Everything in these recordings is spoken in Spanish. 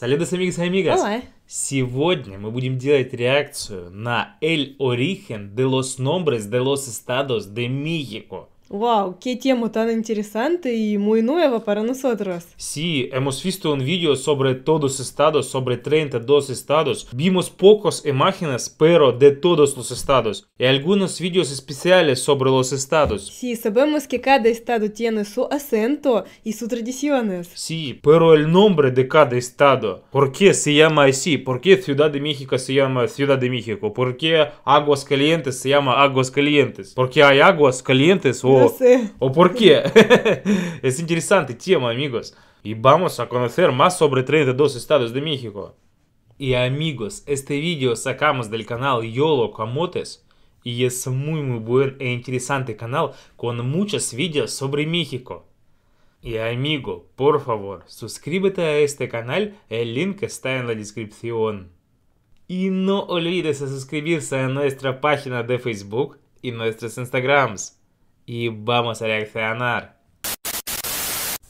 Amigos y amigas. Hola. Сегодня мы будем делать реакцию на el origen de los nombres de los estados de México. Wow, qué tema tan interesante y muy nueva para nosotros. Sí, hemos visto un vídeo sobre todos estados, sobre 32 estados. Vimos pocas imágenes, pero de todos los estados. Y algunos vídeos especiales sobre los estados. Sí, sabemos que cada estado tiene su acento y sus tradiciones. Sí, pero el nombre de cada estado. ¿Por qué se llama así? ¿Por qué Ciudad de México se llama Ciudad de México? ¿Por qué Aguas Calientes se llama Aguas Calientes? ¿Por qué hay aguas calientes o... No sé. ¿O por qué? es interesante tema, amigos. Y vamos a conocer más sobre 32 estados de México. Y amigos, este vídeo sacamos del canal Yolo Camotes. Y es muy muy buen e interesante canal con muchos vídeos sobre México. Y amigo, por favor, suscríbete a este canal, el link está en la descripción. Y no olvides de suscribirse a nuestra página de Facebook y nuestros Instagrams. Y vamos a reaccionar.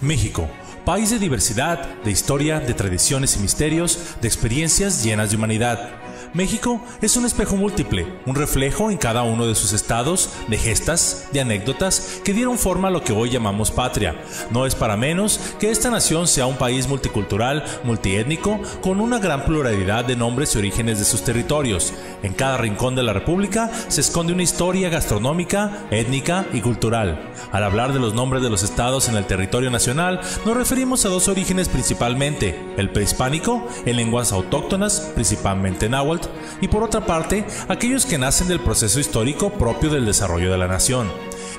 México, país de diversidad, de historia, de tradiciones y misterios, de experiencias llenas de humanidad. México es un espejo múltiple, un reflejo en cada uno de sus estados, de gestas, de anécdotas que dieron forma a lo que hoy llamamos patria. No es para menos que esta nación sea un país multicultural, multiétnico, con una gran pluralidad de nombres y orígenes de sus territorios. En cada rincón de la República se esconde una historia gastronómica, étnica y cultural. Al hablar de los nombres de los estados en el territorio nacional, nos referimos a dos orígenes principalmente, el prehispánico, en lenguas autóctonas, principalmente náhuatl, y por otra parte, aquellos que nacen del proceso histórico propio del desarrollo de la nación.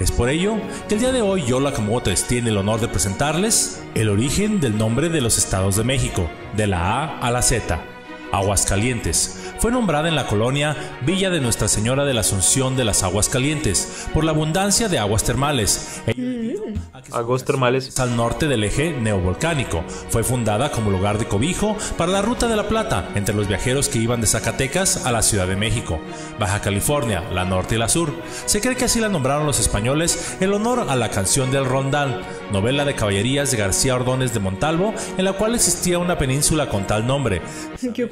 Es por ello que el día de hoy Yola Camotes tiene el honor de presentarles el origen del nombre de los estados de México, de la A a la Z. Aguascalientes. Fue nombrada en la colonia Villa de Nuestra Señora de la Asunción de las Aguas Calientes por la abundancia de aguas termales. Aguas termales. Al norte del eje neovolcánico. Fue fundada como lugar de cobijo para la Ruta de la Plata entre los viajeros que iban de Zacatecas a la Ciudad de México, Baja California, la norte y la sur. Se cree que así la nombraron los españoles en honor a la canción del Rondal, novela de caballerías de García Ordóñez de Montalvo, en la cual existía una península con tal nombre. Qué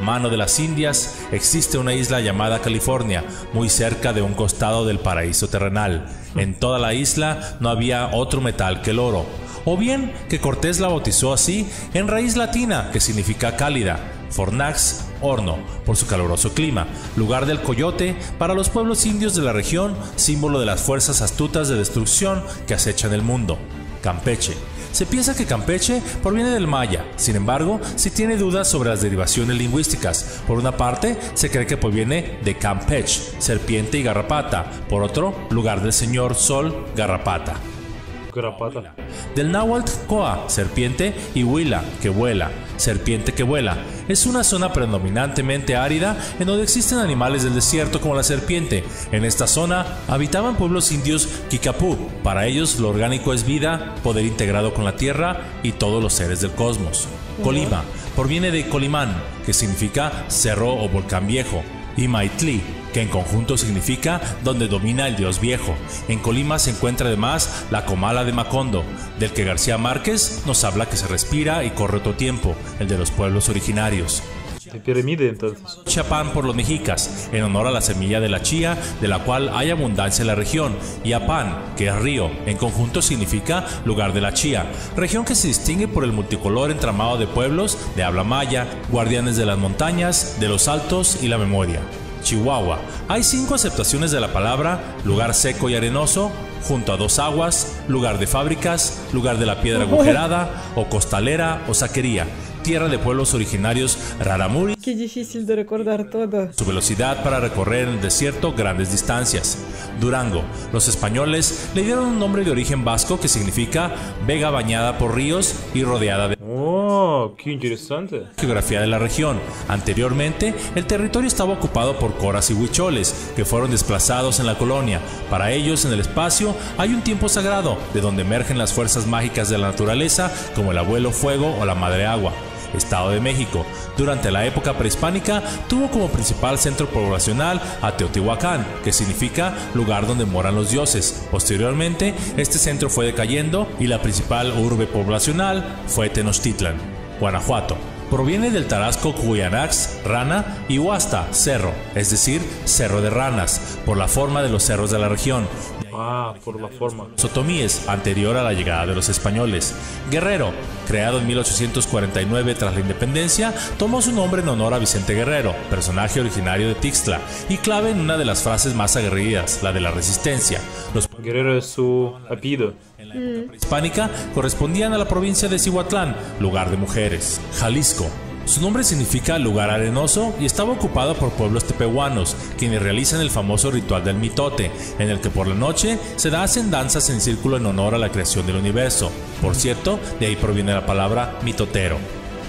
Mano de las Indias, existe una isla llamada California, muy cerca de un costado del paraíso terrenal. En toda la isla no había otro metal que el oro. O bien que Cortés la bautizó así en raíz latina, que significa cálida, Fornax, horno, por su caluroso clima, lugar del coyote para los pueblos indios de la región, símbolo de las fuerzas astutas de destrucción que acechan el mundo. Campeche. Se piensa que Campeche proviene del maya, sin embargo, se tiene dudas sobre las derivaciones lingüísticas. Por una parte, se cree que proviene de Campech, serpiente y garrapata, por otro, lugar del señor Sol, garrapata. Del náhuatl Coa, serpiente, y Huila, que vuela, serpiente que vuela. Es una zona predominantemente árida en donde existen animales del desierto como la serpiente. En esta zona habitaban pueblos indios Kikapú. Para ellos lo orgánico es vida, poder integrado con la tierra y todos los seres del cosmos. Colima proviene de Colimán, que significa cerro o volcán viejo, y Maitli, que en conjunto significa donde domina el dios viejo. En Colima se encuentra además la Comala de Macondo, del que García Márquez nos habla que se respira y corre otro tiempo, el de los pueblos originarios. De pirámide entonces. Chapán por los mexicas, en honor a la semilla de la chía, de la cual hay abundancia en la región, y Apán, que es río, en conjunto significa lugar de la chía, región que se distingue por el multicolor entramado de pueblos de habla maya, guardianes de las montañas, de los altos y la memoria. Chihuahua. Hay cinco aceptaciones de la palabra lugar seco y arenoso, junto a dos aguas, lugar de fábricas, lugar de la piedra agujerada, o costalera o saquería, tierra de pueblos originarios Raramuri. Qué difícil de recordar todo. Su velocidad para recorrer en el desierto grandes distancias. Durango. Los españoles le dieron un nombre de origen vasco que significa vega bañada por ríos y rodeada de Oh, qué interesante. geografía de la región. Anteriormente, el territorio estaba ocupado por coras y huicholes, que fueron desplazados en la colonia. Para ellos, en el espacio, hay un tiempo sagrado, de donde emergen las fuerzas mágicas de la naturaleza, como el abuelo fuego o la madre agua. Estado de México. Durante la época prehispánica tuvo como principal centro poblacional a Teotihuacán, que significa lugar donde moran los dioses. Posteriormente, este centro fue decayendo y la principal urbe poblacional fue Tenochtitlan. Guanajuato. Proviene del tarasco Cuyanax, rana, y Huasta, cerro, es decir, cerro de ranas, por la forma de los cerros de la región. Ah, por la forma. Sotomíes, anterior a la llegada de los españoles. Guerrero, creado en 1849 tras la independencia, tomó su nombre en honor a Vicente Guerrero, personaje originario de Tixtla, y clave en una de las frases más aguerridas, la de la resistencia. Los Guerrero es su apellido. en la época prehispánica correspondían a la provincia de Cihuatlán, lugar de mujeres. Jalisco. Su nombre significa lugar arenoso y estaba ocupado por pueblos tepehuanos, quienes realizan el famoso ritual del mitote, en el que por la noche se hacen danzas en círculo en honor a la creación del universo. Por cierto, de ahí proviene la palabra mitotero.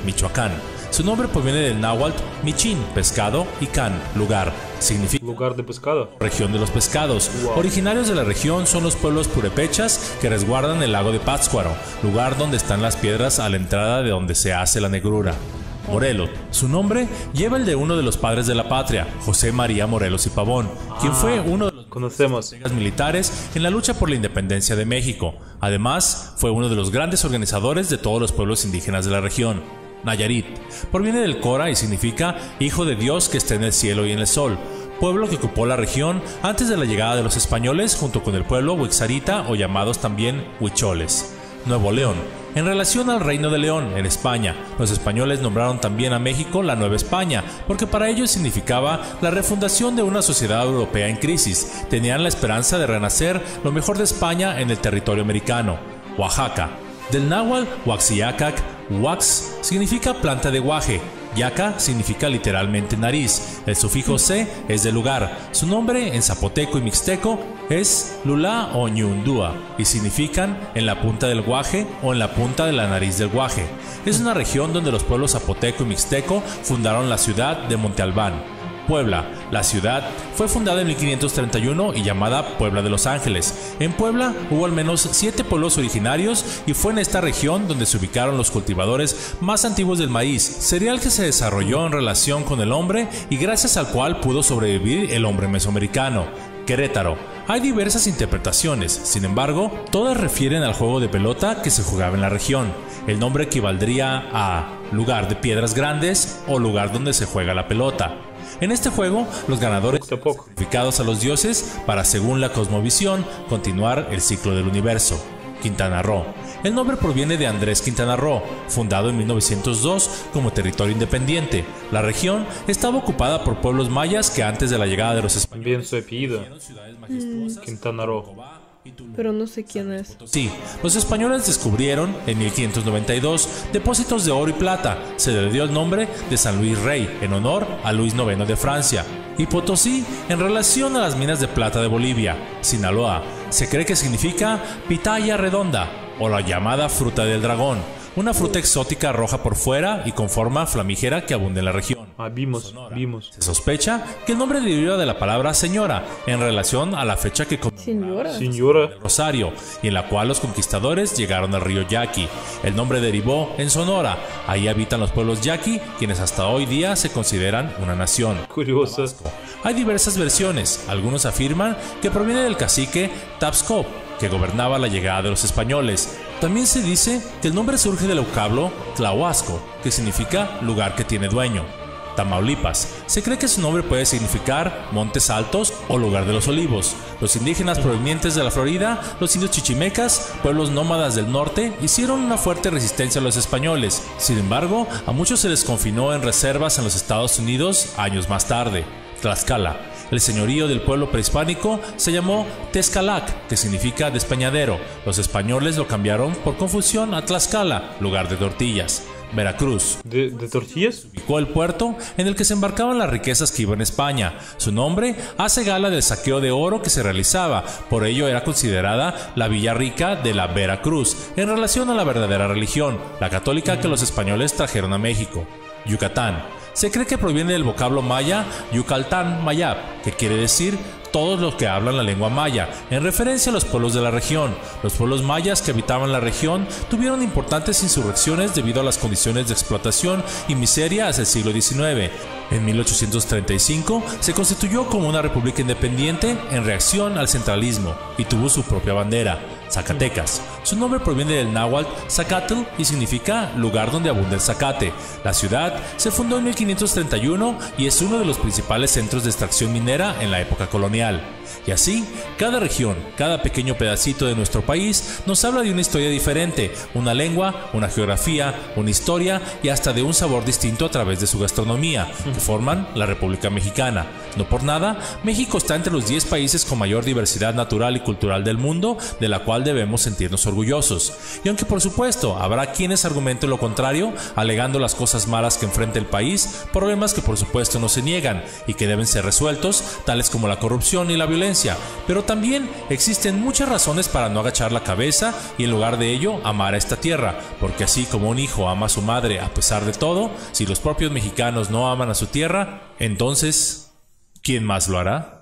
Michoacán. Su nombre proviene del náhuatl michin, pescado, y can, lugar. Significa Lugar de pescado. región de los pescados. Wow. Originarios de la región son los pueblos purepechas que resguardan el lago de Pátzcuaro, lugar donde están las piedras a la entrada de donde se hace la negrura. Morelos. Su nombre lleva el de uno de los padres de la patria, José María Morelos y Pavón, quien fue uno de los Conocemos. militares en la lucha por la independencia de México. Además, fue uno de los grandes organizadores de todos los pueblos indígenas de la región. Nayarit. Proviene del Cora y significa Hijo de Dios que está en el cielo y en el sol. Pueblo que ocupó la región antes de la llegada de los españoles junto con el pueblo Huixarita o llamados también Huicholes. Nuevo León. En relación al Reino de León, en España, los españoles nombraron también a México la Nueva España, porque para ellos significaba la refundación de una sociedad europea en crisis. Tenían la esperanza de renacer lo mejor de España en el territorio americano. Oaxaca. Del náhuatl Huaxiacac, Wax significa planta de guaje. Yaca significa literalmente nariz. El sufijo C es de lugar. Su nombre en zapoteco y mixteco es Lula o Ñundúa y significan en la punta del guaje o en la punta de la nariz del guaje. Es una región donde los pueblos zapoteco y mixteco fundaron la ciudad de Monte Albán. Puebla. La ciudad fue fundada en 1531 y llamada Puebla de los Ángeles. En Puebla hubo al menos siete pueblos originarios y fue en esta región donde se ubicaron los cultivadores más antiguos del maíz, cereal que se desarrolló en relación con el hombre y gracias al cual pudo sobrevivir el hombre mesoamericano. Querétaro. Hay diversas interpretaciones, sin embargo, todas refieren al juego de pelota que se jugaba en la región. El nombre equivaldría a lugar de piedras grandes o lugar donde se juega la pelota. En este juego, los ganadores poco. sacrificados a los dioses para, según la cosmovisión, continuar el ciclo del universo. Quintana Roo. El nombre proviene de Andrés Quintana Roo, fundado en 1902 como territorio independiente. La región estaba ocupada por pueblos mayas que antes de la llegada de los españoles También su apellido. Quintana Roo. Pero no sé quién es. Sí, los españoles descubrieron en 1592 depósitos de oro y plata. Se le dio el nombre de San Luis Rey en honor a Luis IX de Francia. Y Potosí en relación a las minas de plata de Bolivia. Sinaloa se cree que significa pitaya redonda o la llamada fruta del dragón, una fruta exótica roja por fuera y con forma flamígera que abunda en la región. Ah, vimos, vimos. Se sospecha que el nombre deriva de la palabra señora en relación a la fecha que Señora. Señora. Rosario, y en la cual los conquistadores llegaron al río Yaqui. El nombre derivó en Sonora. Ahí habitan los pueblos Yaqui, quienes hasta hoy día se consideran una nación. Curioso. Hay diversas versiones. Algunos afirman que proviene del cacique Tapscop, que gobernaba la llegada de los españoles. También se dice que el nombre surge del vocablo Tlahuasco, que significa lugar que tiene dueño. Tamaulipas. Se cree que su nombre puede significar montes altos o lugar de los olivos. Los indígenas provenientes de la Florida, los indios chichimecas, pueblos nómadas del norte, hicieron una fuerte resistencia a los españoles. Sin embargo, a muchos se les confinó en reservas en los Estados Unidos años más tarde. Tlaxcala. El señorío del pueblo prehispánico se llamó Tezcalac, que significa despeñadero. Los españoles lo cambiaron por confusión a Tlaxcala, lugar de tortillas. Veracruz. ¿De, de tortillas? ubicó el puerto en el que se embarcaban las riquezas que iban a España. Su nombre hace gala del saqueo de oro que se realizaba, por ello era considerada la Villa Rica de la Veracruz, en relación a la verdadera religión, la católica que los españoles trajeron a México. Yucatán. Se cree que proviene del vocablo maya Yucaltán Mayap, que quiere decir todos los que hablan la lengua maya, en referencia a los pueblos de la región. Los pueblos mayas que habitaban la región tuvieron importantes insurrecciones debido a las condiciones de explotación y miseria hacia el siglo XIX. En 1835 se constituyó como una república independiente en reacción al centralismo y tuvo su propia bandera. Zacatecas. Su nombre proviene del náhuatl Zacatl y significa lugar donde abunda el zacate. La ciudad se fundó en 1531 y es uno de los principales centros de extracción minera en la época colonial. Y así, cada región, cada pequeño pedacito de nuestro país nos habla de una historia diferente, una lengua, una geografía, una historia y hasta de un sabor distinto a través de su gastronomía, que forman la República Mexicana. No por nada, México está entre los 10 países con mayor diversidad natural y cultural del mundo, de la cual debemos sentirnos orgullosos. Y aunque por supuesto habrá quienes argumenten lo contrario, alegando las cosas malas que enfrenta el país, problemas que por supuesto no se niegan y que deben ser resueltos, tales como la corrupción y la violencia, pero también existen muchas razones para no agachar la cabeza y en lugar de ello amar a esta tierra, porque así como un hijo ama a su madre a pesar de todo, si los propios mexicanos no aman a su tierra, entonces, ¿quién más lo hará?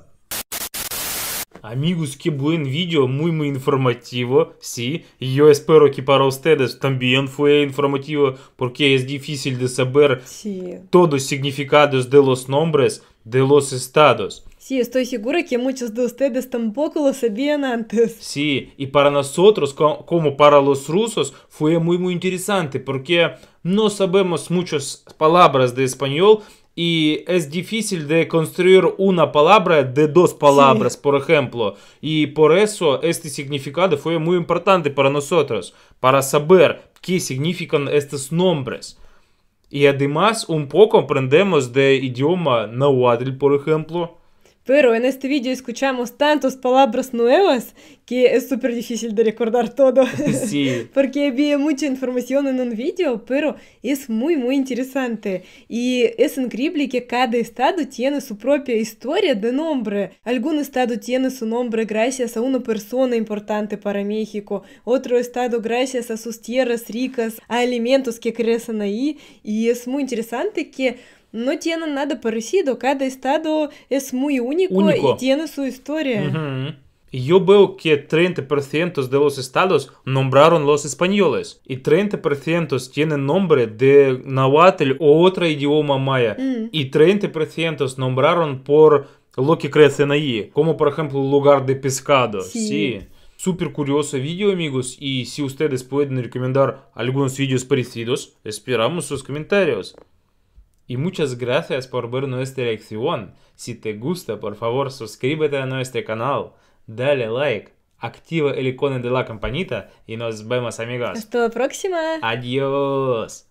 Amigos, qué buen vídeo, muy muy informativo, sí. Y yo espero que para ustedes también fue informativo porque es difícil de saber Sí. todos significados de los nombres de los estados. Sí, estoy segura que muchos de ustedes tampoco lo sabían antes. Sí, y para nosotros, co- como para los rusos, fue muy muy interesante porque no sabemos muchas palabras de español y es difícil de construir una palabra de dos palabras, por ejemplo. Y por eso este significado fue muy importante para nosotros, para saber qué significan estos nombres. Y además un poco aprendemos de idioma náhuatl, por ejemplo. Pero en este vídeo escuchamos tantas palabras nuevas que es súper difícil de recordar todo. Sí. Porque había mucha información en un vídeo, pero es muy, muy interesante. Y es increíble que cada estado tiene su propia historia de nombre. Algún estado tiene su nombre gracias a una persona importante para México, otro estado gracias a sus tierras ricas, a alimentos que crecen ahí. Y es muy interesante que no tienen nada parecido. Cada estado es muy único, Único. y tiene su historia. Yo veo que 30% de los estados nombraron los españoles y 30% tienen nombre de nahuatl o otro idioma maya Mm. y 30% nombraron por lo que crecen ahí, como por ejemplo lugar de pescado. Sí. Sí. Súper curioso vídeo amigos y si ustedes pueden recomendar algunos vídeos parecidos, esperamos sus comentarios. Y muchas gracias por ver nuestra lección. Si te gusta, por favor, suscríbete a nuestro canal, dale like, activa el icono de la campanita y nos vemos amigos. Hasta la próxima. Adiós.